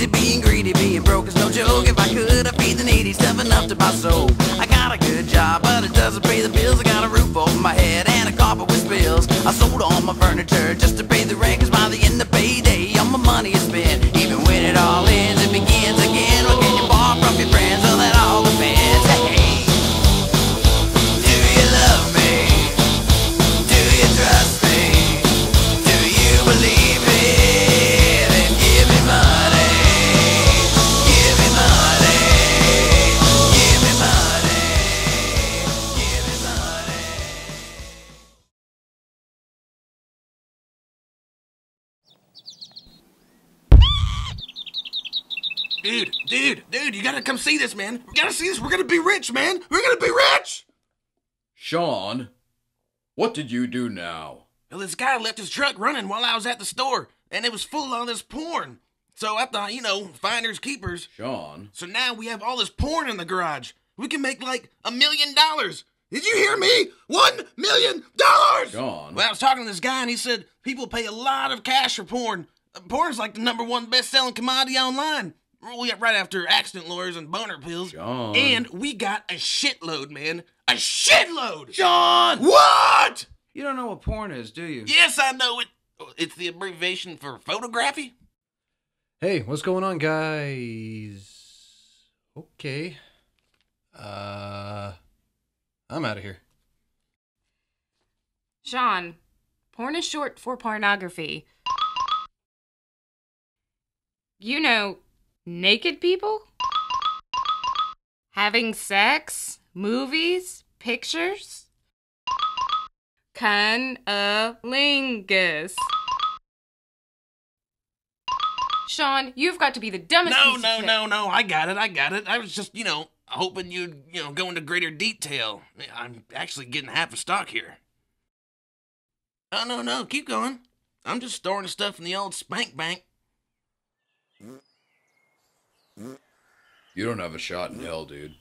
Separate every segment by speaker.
Speaker 1: easy being greedy, being broke is no joke. If I could, I'd feed the needy, stuff enough to my soul. I got a good job, but it doesn't pay the bills. I got a roof over my head and a carpet with spills. I sold all my furniture just to pay the rent,
Speaker 2: dude, you gotta come see this, man. We gotta see this. We're gonna be rich, man. We're gonna be rich.
Speaker 3: Sean, what did you do now?
Speaker 2: Well, this guy left his truck running while I was at the store, and it was full of all this porn. So I thought, you know, finders keepers.
Speaker 3: Sean,
Speaker 2: So now we have all this porn in the garage. We can make like a million dollars. Did you hear me? One million dollars!
Speaker 3: Sean.
Speaker 2: Well, I was talking to this guy, and he said people pay a lot of cash for porn. Uh, Porn's like the number one best-selling commodity online. We got right after accident lawyers and boner pills.
Speaker 3: Sean.
Speaker 2: And we got a shitload, man. A shitload!
Speaker 3: Sean!
Speaker 2: What?
Speaker 3: You don't know what porn is, do you?
Speaker 2: Yes, I know it. It's the abbreviation for photography.
Speaker 4: Hey, what's going on, guys? Okay. Uh, I'm out of here.
Speaker 5: Sean, porn is short for pornography. You know, naked people? Having sex? Movies? Pictures? Cunnilingus. Sean, you've got to be the dumbest
Speaker 2: No, no, no, no. I got it. I got it. I was just, you know, hoping you'd, you know, go into greater detail. I'm actually getting half a stock here. Oh, no, no. Keep going. I'm just storing stuff in the old spank bank.
Speaker 3: You don't have a shot in hell, dude.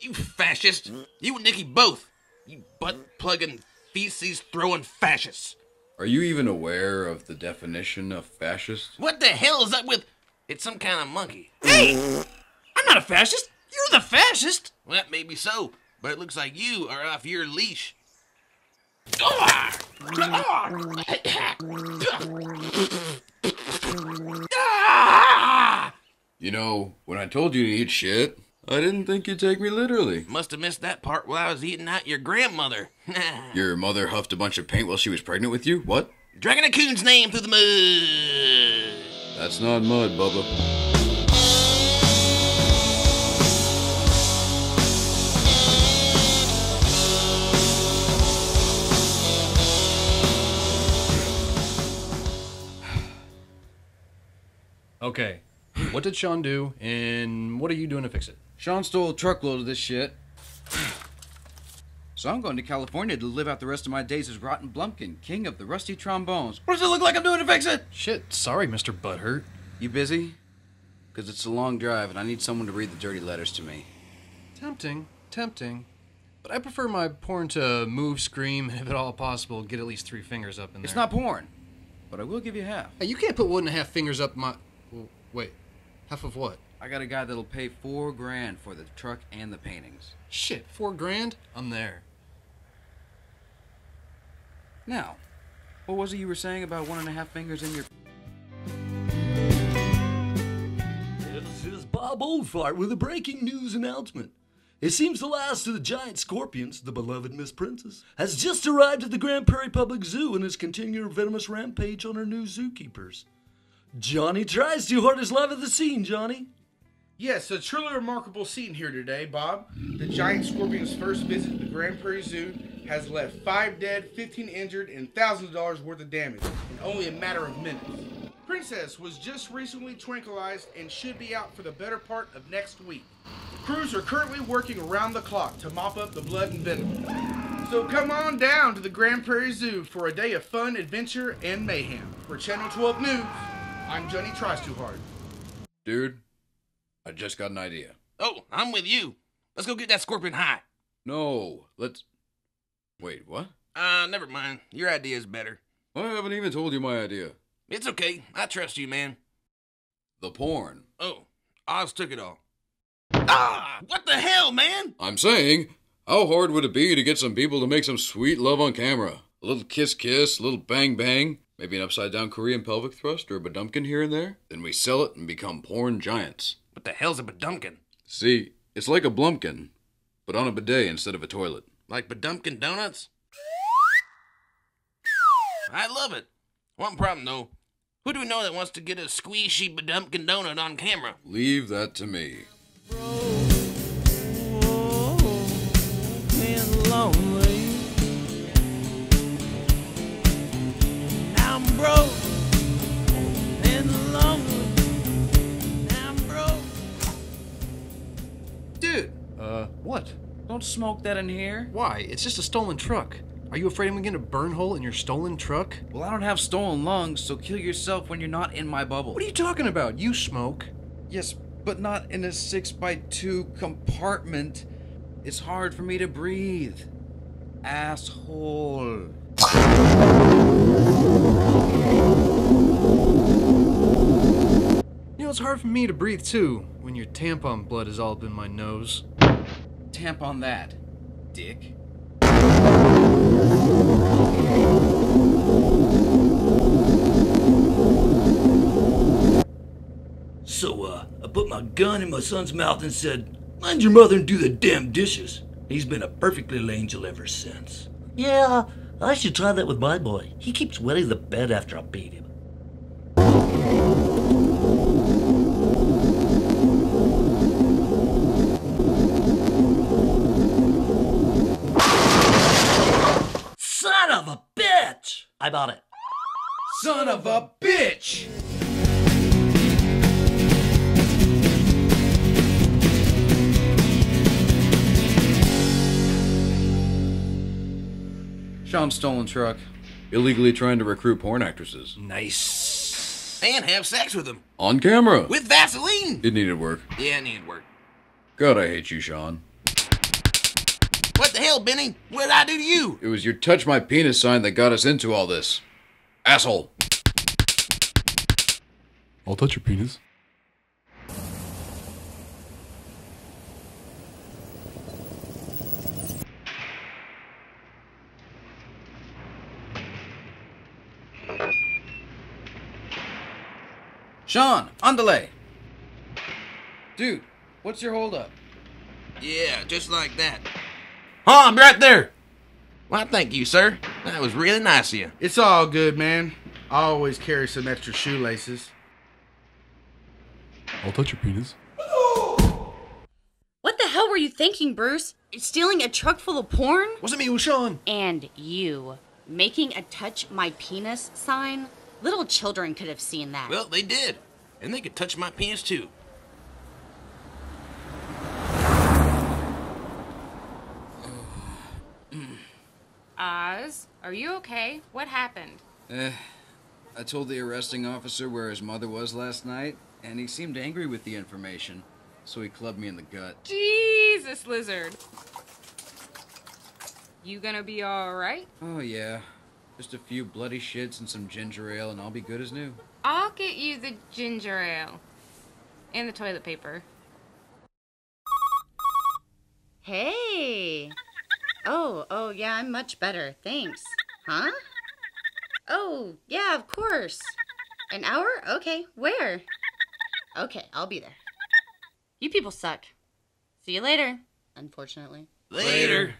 Speaker 2: You fascist. You and Nikki both. You butt plugging, feces throwing fascists.
Speaker 3: Are you even aware of the definition of fascist?
Speaker 2: What the hell is up with. It's some kind of monkey. Hey! I'm not a fascist. You're the fascist. Well, maybe so, but it looks like you are off your leash.
Speaker 3: You know, when I told you to eat shit, I didn't think you'd take me literally.
Speaker 2: Must have missed that part while I was eating out your grandmother.
Speaker 3: Your mother huffed a bunch of paint while she was pregnant with you? What?
Speaker 2: Dragging a coon's name through the mud.
Speaker 3: That's not mud, Bubba.
Speaker 4: Okay. What did Sean do, and what are you doing to fix it?
Speaker 6: Sean stole a truckload of this shit. So I'm going to California to live out the rest of my days as Rotten Blumpkin, king of the rusty trombones. What does it look like I'm doing to fix it?
Speaker 4: Shit, sorry, Mr. Butthurt.
Speaker 6: You busy? Because it's a long drive and I need someone to read the dirty letters to me.
Speaker 4: Tempting, tempting. But I prefer my porn to move, scream, and if at all possible, get at least three fingers up in there.
Speaker 6: It's not porn, but I will give you half.
Speaker 4: Hey, you can't put one and a half fingers up my. Well, wait, half of what?
Speaker 6: I got a guy that'll pay four grand for the truck and the paintings.
Speaker 4: Shit, four grand? I'm there.
Speaker 6: Now, what was it you were saying about one and a half fingers in your.
Speaker 7: This is Bob Oldfart with a breaking news announcement. It seems the last of the giant scorpions, the beloved Miss Princess, has just arrived at the Grand Prairie Public Zoo and is continuing her venomous rampage on her new zookeepers. Johnny tries too hard is live at the scene, Johnny.
Speaker 8: Yes, a truly remarkable scene here today, Bob. The giant scorpion's first visit to the Grand Prairie Zoo has left five dead, 15 injured, and thousands of dollars worth of damage in only a matter of minutes. Princess was just recently tranquilized and should be out for the better part of next week. Crews are currently working around the clock to mop up the blood and venom. So come on down to the Grand Prairie Zoo for a day of fun, adventure, and mayhem. For Channel 12 News, I'm Johnny Tries Too Hard.
Speaker 3: Dude, I just got an idea.
Speaker 2: Oh, I'm with you. Let's go get that scorpion high.
Speaker 3: No, let's. Wait, what?
Speaker 2: Uh, never mind. Your idea is better.
Speaker 3: I haven't even told you my idea.
Speaker 2: It's okay. I trust you, man.
Speaker 3: The porn.
Speaker 2: Oh, Oz took it all. Ah! What the hell, man?
Speaker 3: I'm saying, how hard would it be to get some people to make some sweet love on camera? A little kiss kiss, a little bang bang, maybe an upside down Korean pelvic thrust or a badumkin here and there? Then we sell it and become porn giants.
Speaker 2: What the hell's a badumkin?
Speaker 3: See, it's like a blumpkin, but on a bidet instead of a toilet.
Speaker 2: Like badumkin donuts? I love it. One problem, though. Who do we know that wants to get a squeezy badumkin donut on camera?
Speaker 3: Leave that to me.
Speaker 1: I'm broke
Speaker 6: Dude,
Speaker 4: Uh, what?
Speaker 6: don't smoke that in here.
Speaker 4: Why? It's just a stolen truck. Are you afraid I'm gonna get a burn hole in your stolen truck?
Speaker 6: Well, I don't have stolen lungs, so kill yourself when you're not in my bubble.
Speaker 4: What are you talking about? You smoke.
Speaker 6: Yes, but not in a 6 by 2 compartment. It's hard for me to breathe. Asshole.
Speaker 4: You know, it's hard for me to breathe too when your tampon blood is all up in my nose.
Speaker 6: Tampon that, dick.
Speaker 7: So, uh, I put my gun in my son's mouth and said, Mind your mother and do the damn dishes. He's been a perfect little angel ever since.
Speaker 9: Yeah, I should try that with my boy. He keeps wetting the bed after I beat him. Son of a bitch! I bought it.
Speaker 6: Son of a bitch! Sean's stolen truck.
Speaker 3: Illegally trying to recruit porn actresses.
Speaker 4: Nice.
Speaker 2: And have sex with them.
Speaker 3: On camera!
Speaker 2: With Vaseline!
Speaker 3: It needed work.
Speaker 2: Yeah, it needed work.
Speaker 3: God, I hate you, Sean.
Speaker 2: What the hell, Benny? What did I do to you?
Speaker 3: It was your touch my penis sign that got us into all this. Asshole.
Speaker 10: I'll touch your penis.
Speaker 6: Sean, on delay. Dude, what's your holdup?
Speaker 2: Yeah, just like that. Oh, I'm right there. Well, thank you, sir. That was really nice of you.
Speaker 8: It's all good, man. I always carry some extra shoelaces.
Speaker 10: I'll touch your penis.
Speaker 5: What the hell were you thinking, Bruce? Stealing a truck full of porn?
Speaker 4: Wasn't me, it was Sean.
Speaker 5: And you making a touch my penis sign? Little children could have seen that.
Speaker 2: Well, they did. And they could touch my penis, too.
Speaker 5: Oz, are you okay? What happened?
Speaker 6: Eh, I told the arresting officer where his mother was last night, and he seemed angry with the information, so he clubbed me in the gut.
Speaker 5: Jesus, lizard. You gonna be alright?
Speaker 6: Oh, yeah. Just a few bloody shits and some ginger ale, and I'll be good as new.
Speaker 5: I'll get you the ginger ale. And the toilet paper. Hey! Oh, oh, yeah, I'm much better. Thanks. Huh? Oh, yeah, of course. An hour? Okay, where? Okay, I'll be there. You people suck. See you later, unfortunately.
Speaker 2: Later.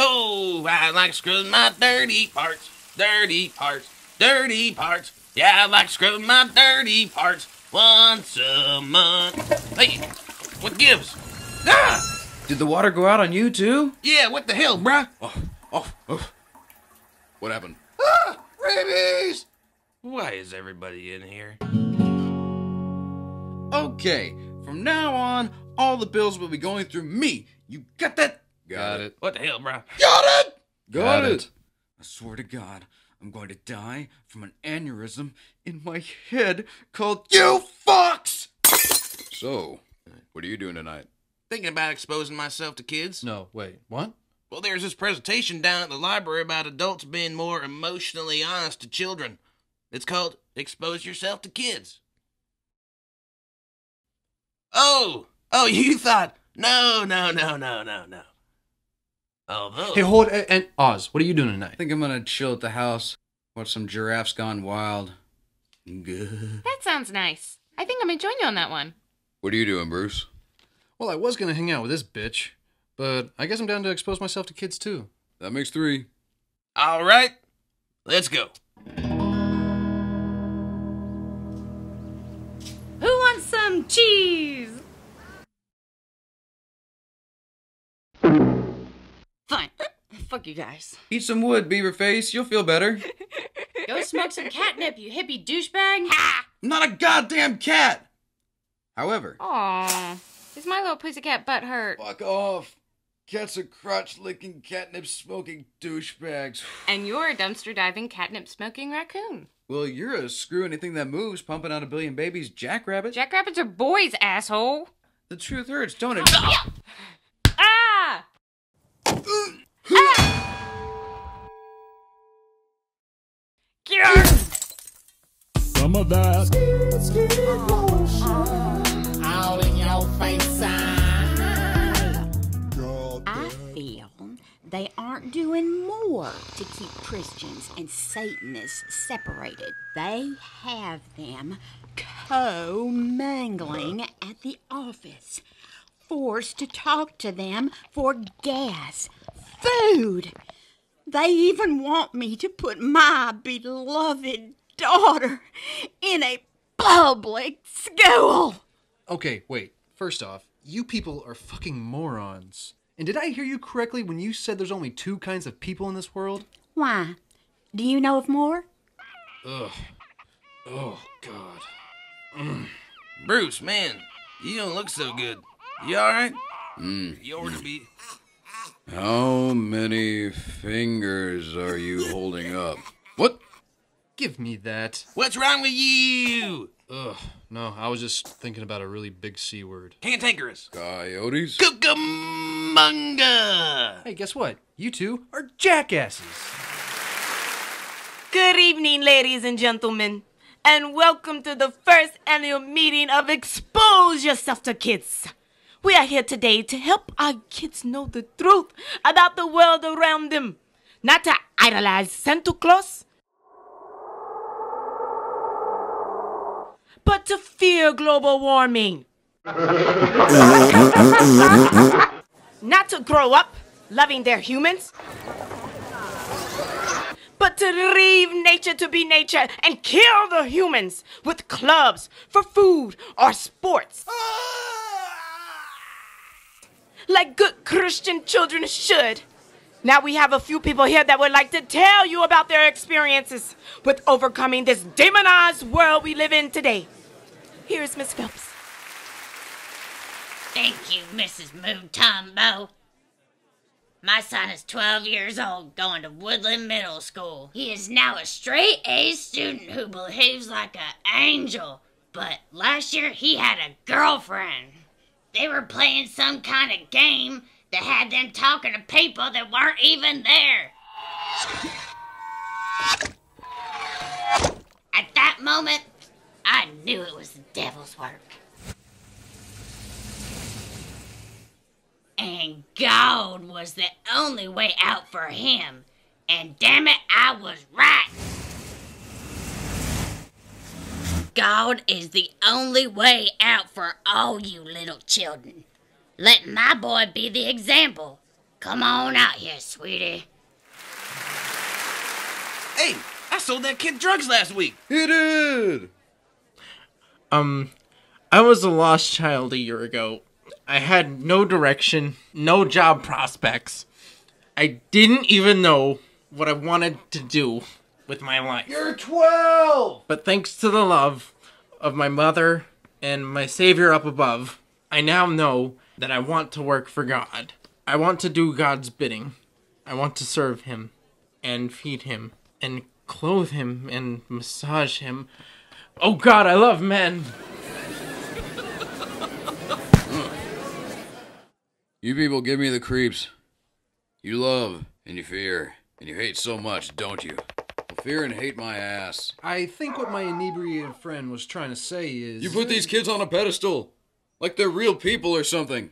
Speaker 2: Oh, I like scrubbing my dirty parts, dirty parts, dirty parts. Yeah, I like scrubbing my dirty parts once a month. Hey, what gives? Ah!
Speaker 6: Did the water go out on you, too?
Speaker 2: Yeah, what the hell, bruh?
Speaker 3: Oh, oh, oh. What happened?
Speaker 2: Ah! Rabies! Why is everybody in here?
Speaker 6: Okay, from now on, all the bills will be going through me. You got that?
Speaker 3: Got it.
Speaker 2: What the hell, bruh?
Speaker 6: Got it!
Speaker 3: Got it.
Speaker 6: I swear to God, I'm going to die from an aneurysm in my head called You Fucks!
Speaker 3: So, what are you doing tonight?
Speaker 2: Thinking about exposing myself to kids?
Speaker 4: No, wait, what?
Speaker 2: Well, there's this presentation down at the library about adults being more emotionally honest to children. It's called Expose Yourself to Kids. Oh, oh, you thought, no, no, no, no, no, no. Although,
Speaker 4: Hey, hold and, and Oz. What are you doing tonight?
Speaker 6: I think I'm gonna chill at the house, watch some giraffes gone wild. Good.
Speaker 11: That sounds nice. I think I'm gonna join you on that one.
Speaker 3: What are you doing, Bruce?
Speaker 4: Well, I was gonna hang out with this bitch, but I guess I'm down to expose myself to kids too.
Speaker 3: That makes three.
Speaker 2: all right, let's go.
Speaker 5: Who wants some cheese? Fuck you guys.
Speaker 6: Eat some wood, beaver face. You'll feel better.
Speaker 5: Go smoke some catnip, you hippie douchebag. Ha!
Speaker 6: I'm not a goddamn cat. However,
Speaker 11: Aw, is my little pussycat butt hurt?
Speaker 6: fuck off. Cats are crotch licking, catnip smoking douchebags.
Speaker 11: And you're a dumpster diving, catnip smoking raccoon.
Speaker 6: Well, you're a screw anything that moves, pumping out a billion babies, jackrabbit.
Speaker 11: Jackrabbits are boys, asshole.
Speaker 6: the truth hurts, don't it?
Speaker 11: Ah!
Speaker 10: Of that.
Speaker 12: all in your face.
Speaker 13: I feel they aren't doing more to keep Christians and Satanists separated. They have them co-mangling at the office, forced to talk to them for gas, food. They even want me to put my beloved daughter in a public school.
Speaker 4: Okay, wait. First off, you people are fucking morons. And did I hear you correctly when you said there's only two kinds of people in this world?
Speaker 13: Why? Do you know of more?
Speaker 4: Ugh. Oh, God.
Speaker 2: Bruce, man, you don't look so good. You all right?
Speaker 3: Mm.
Speaker 2: You ought to be.
Speaker 3: How many fingers are you holding up? What?
Speaker 4: Give me that.
Speaker 2: What's wrong with you?
Speaker 4: Ugh. No, I was just thinking about a really big C word.
Speaker 2: Cantankerous.
Speaker 3: Coyotes?
Speaker 2: Cucamonga.
Speaker 4: Hey, guess what? You two are jackasses.
Speaker 14: Good evening, ladies and gentlemen, and welcome to the first annual meeting of Expose Yourself to Kids. We are here today to help our kids know the truth about the world around them, not to idolize Santa Claus, but to fear global warming. not to grow up loving their humans, but to leave nature to be nature and kill the humans with clubs for food or sports. Like good Christian children should. Now we have a few people here that would like to tell you about their experiences with overcoming this demonized world we live in today. Here's Miss Phelps.
Speaker 15: Thank you, Mrs. Moon Tombo. My son is 12 years old, going to Woodland Middle School. He is now a straight A student who behaves like an angel. But last year he had a girlfriend. They were playing some kind of game that had them talking to people that weren't even there. At that moment, I knew it was the devil's work. And God was the only way out for him. And damn it, I was right. God is the only way out for all you little children. Let my boy be the example. Come on out here, sweetie.
Speaker 2: Hey, I sold that kid drugs last week.
Speaker 3: He did.
Speaker 16: Um, I was a lost child a year ago. I had no direction, no job prospects. I didn't even know what I wanted to do with my life.
Speaker 8: You're 12!
Speaker 16: But thanks to the love of my mother and my Savior up above, I now know that I want to work for God. I want to do God's bidding. I want to serve Him and feed Him and clothe Him and massage Him. Oh God, I love men!
Speaker 3: You people give me the creeps. You love and you fear and you hate so much, don't you? Well, fear and hate my ass.
Speaker 4: I think what my inebriated friend was trying to say is.
Speaker 3: You put these kids on a pedestal, like they're real people or something.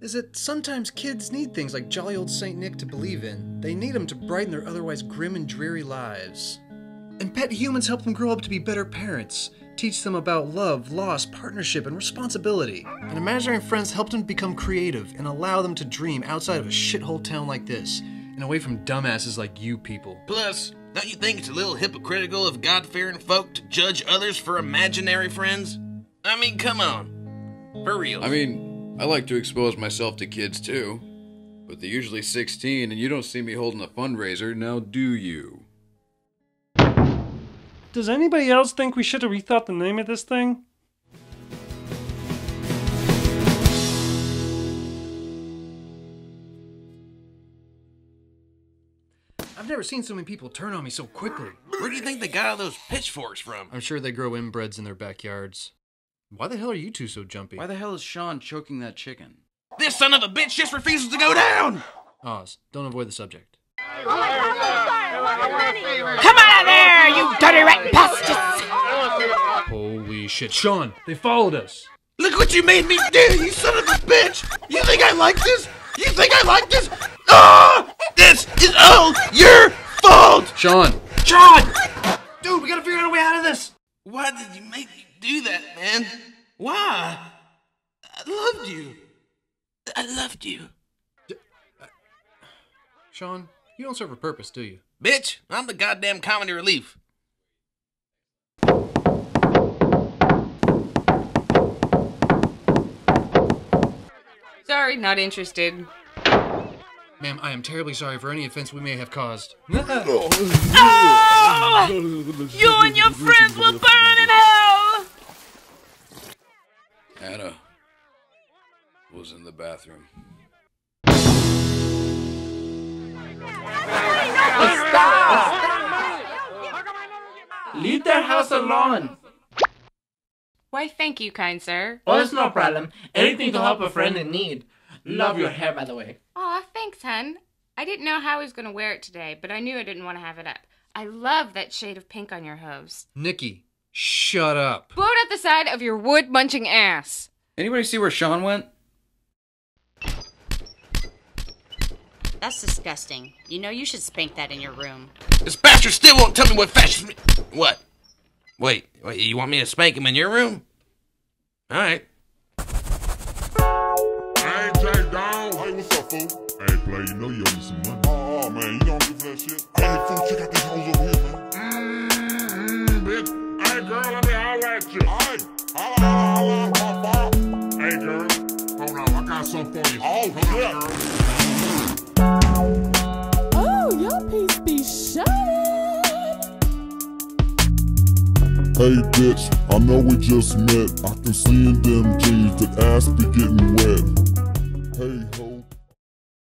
Speaker 4: Is that sometimes kids need things like jolly old Saint Nick to believe in. They need them to brighten their otherwise grim and dreary lives. And pet humans help them grow up to be better parents, teach them about love, loss, partnership, and responsibility. And imaginary friends help them become creative and allow them to dream outside of a shithole town like this and away from dumbasses like you people.
Speaker 2: Plus, don't you think it's a little hypocritical of God fearing folk to judge others for imaginary friends? I mean, come on. For real.
Speaker 3: I mean, I like to expose myself to kids too. But they're usually 16 and you don't see me holding a fundraiser, now do you?
Speaker 17: Does anybody else think we should have rethought the name of this thing?
Speaker 4: I've never seen so many people turn on me so quickly.
Speaker 2: Where do you think they got all those pitchforks from?
Speaker 4: I'm sure they grow inbreds in their backyards. Why the hell are you two so jumpy?
Speaker 6: Why the hell is Sean choking that chicken?
Speaker 2: This son of a bitch just refuses to go down!
Speaker 4: Oz, don't avoid the subject.
Speaker 14: Come out of there, you dirty rat bastards!
Speaker 4: Holy shit. Sean, they followed us.
Speaker 2: Look what you made me do, you son of a bitch! You think I like this? You think I like this? Ah! This is all your fault!
Speaker 4: Sean!
Speaker 2: Sean! Dude, we gotta figure out a way out of this! Why did you make me do that, man? Why? I loved you. I loved you.
Speaker 4: Sean, you don't serve a purpose, do you?
Speaker 2: Bitch, I'm the goddamn comedy relief.
Speaker 11: Sorry, not interested.
Speaker 4: Ma'am, I am terribly sorry for any offense we may have caused.
Speaker 14: Ah! You and your friends will burn in hell!
Speaker 3: Anna was in the bathroom.
Speaker 16: Leave their house alone.
Speaker 11: Why, thank you, kind sir.
Speaker 16: Oh, it's no problem. Anything to help a friend in need. Love your hair, by the way.
Speaker 11: Aw, thanks, hun. I didn't know how I was going to wear it today, but I knew I didn't want to have it up. I love that shade of pink on your hose.
Speaker 4: Nikki, shut up.
Speaker 11: Blow it out the side of your wood munching ass.
Speaker 6: Anybody see where Sean went?
Speaker 5: That's disgusting. You know you should spank that in your room.
Speaker 2: This bastard still won't tell me what fascist me. What? Wait, wait, you want me to spank him in your room? Alright.
Speaker 10: Hey, J Dog. Hey, what's up, fool? Hey, play, you know you owe me some money. Oh, man, you don't give that shit. Hey, fool, check out these hoes over here, man. Mmm, bitch. Hey, girl, let me holler at you. Hey, holla, holla, holla, holla. Hey, girl, hold on, I got something for you. Oh, hold on, girl. Hey bitch, I know we just met. I can see in them jeans that ass be getting wet.